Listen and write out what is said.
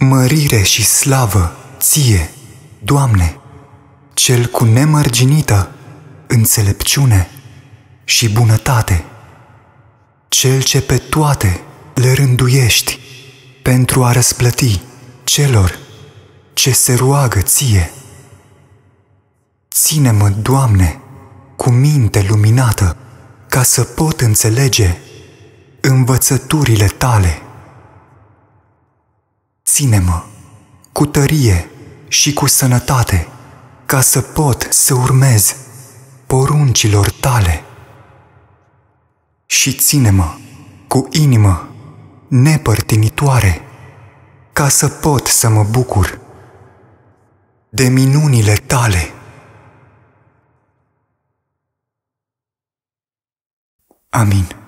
Mărire și slavă ție, Doamne, cel cu nemărginită înțelepciune și bunătate, cel ce pe toate le rânduiești pentru a răsplăti celor ce se roagă ție. Ține-mă, Doamne, cu minte luminată, ca să pot înțelege învățăturile tale. Ține-mă cu tărie și cu sănătate, ca să pot să urmez poruncilor tale. Și ține-mă cu inimă nepărtinitoare, ca să pot să mă bucur de minunile tale. Amin.